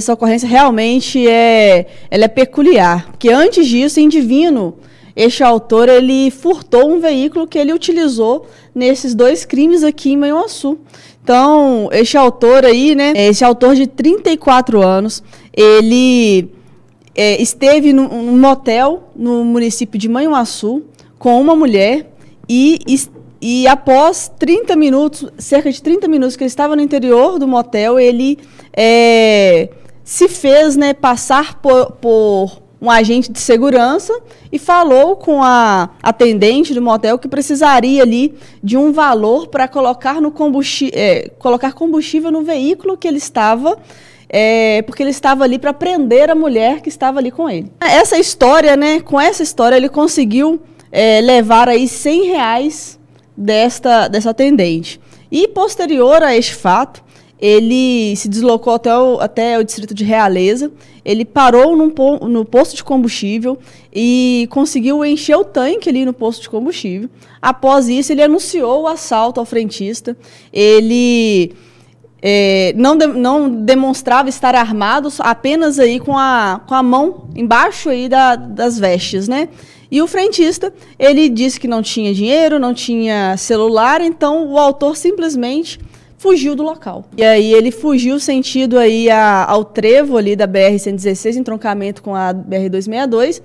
Essa ocorrência realmente é, ela é peculiar, porque antes disso, em Divino, este autor ele furtou um veículo que ele utilizou nesses dois crimes aqui em Manhuaçu. Então, este autor aí, né, esse autor de 34 anos, ele é, esteve num, motel no município de Manhuaçu com uma mulher e, e após 30 minutos, cerca de 30 minutos que ele estava no interior do motel, ele é, se fez né, passar por, por um agente de segurança e falou com a atendente do motel que precisaria ali de um valor para colocar, no combustível, é, colocar combustível no veículo que ele estava, é, porque ele estava ali para prender a mulher que estava ali com ele. Essa história, né, com essa história, ele conseguiu é, levar aí 100 reais desta, dessa atendente. E posterior a este fato, ele se deslocou até o, até o distrito de Realeza, ele parou num, no posto de combustível e conseguiu encher o tanque ali no posto de combustível. Após isso, ele anunciou o assalto ao frentista. Ele é, não, de, não demonstrava estar armado, apenas aí com a, com a mão embaixo aí da, das vestes, né? E o frentista, ele disse que não tinha dinheiro, não tinha celular, então o autor simplesmente fugiu do local. E aí ele fugiu sentido aí a, ao trevo ali da BR-116, entroncamento com a BR-262.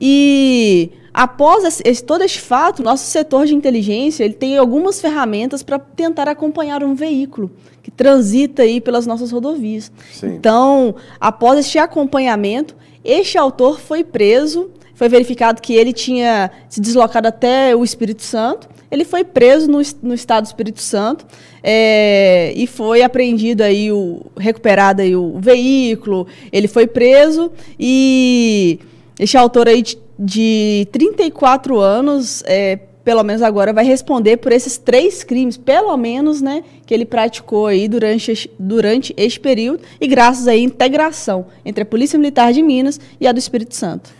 E após esse, todo este fato, nosso setor de inteligência ele tem algumas ferramentas para tentar acompanhar um veículo que transita aí pelas nossas rodovias. Sim. Então, após este acompanhamento, este autor foi preso, foi verificado que ele tinha se deslocado até o Espírito Santo ele foi preso no, no estado do Espírito Santo é, e foi apreendido aí, o, recuperado aí o veículo, ele foi preso e este autor aí de, de 34 anos, é, pelo menos agora, vai responder por esses três crimes, pelo menos, né, que ele praticou aí durante, durante este período e graças à integração entre a Polícia Militar de Minas e a do Espírito Santo.